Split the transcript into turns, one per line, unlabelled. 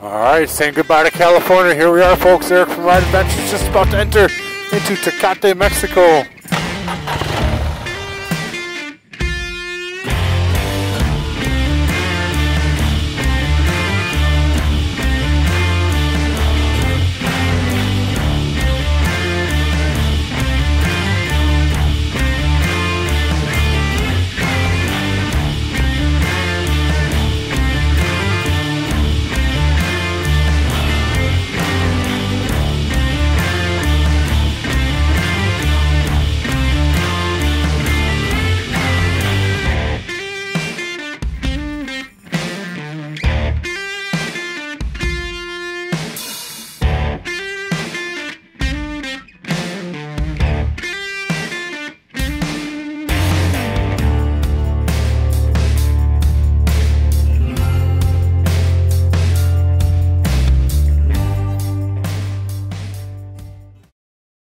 Alright, saying goodbye to California. Here we are, folks. Eric from Ride Adventures just about to enter into Tecate, Mexico.